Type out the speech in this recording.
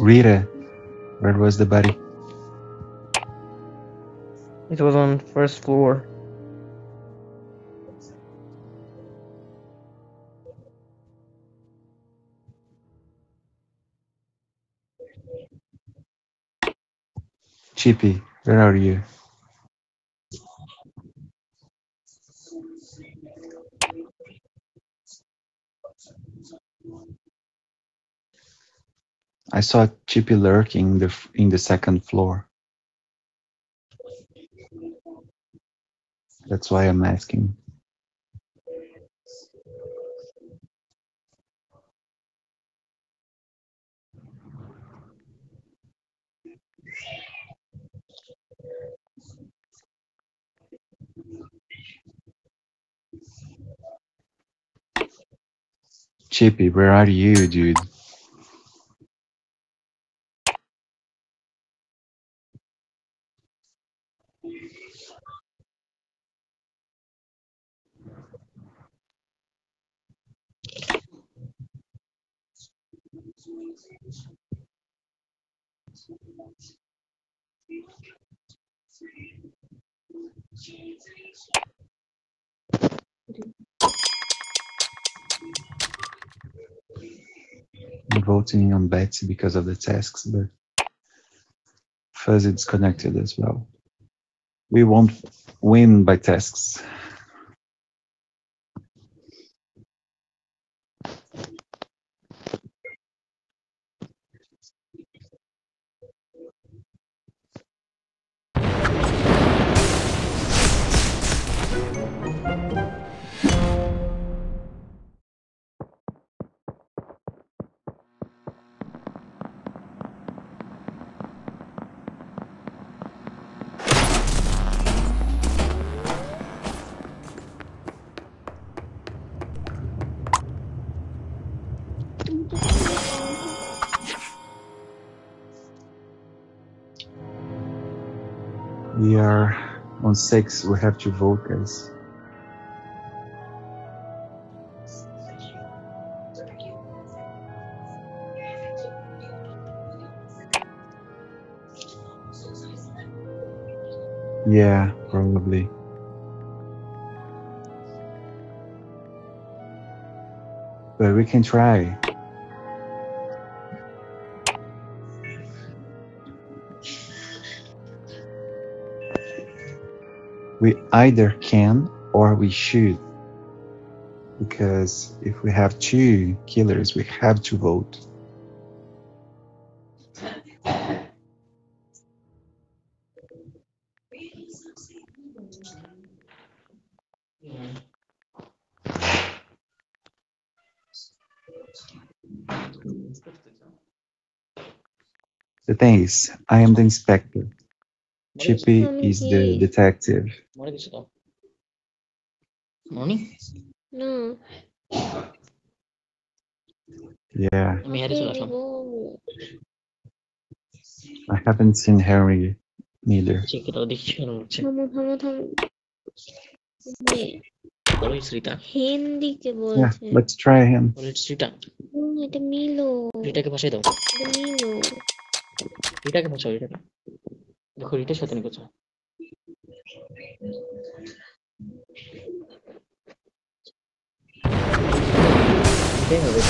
Rita, where was the body? It was on first floor. Chippy, where are you? I saw Chippy lurking in the, in the second floor. That's why I'm asking. Chippy, where are you, dude? Voting on Betsy because of the tasks, but Fuzzy disconnected as well. We won't win by tasks. We are on six. We have to vote, guys. Yeah, probably. But we can try. We either can or we should. Because if we have two killers, we have to vote. The thing is, I am the inspector. Chippy is the detective. মরে গেছে তো মনি না Yeah, আমি হেরে চলে আসলাম I haven't seen Henry neither. চেকে তো দেখছি কেন হচ্ছে থামো থামো থামো বলো ইটস রিতা হিন্দিতে Yeah, বলছে let's try him. বলো ইটস রিতা হুম, এটা মিলো রিটাকে ভাসাই দাও এটা মিলো রিটাকে ভাসাও রিটাকে দেখো রিটা শয়তানি করছে এটাই হবে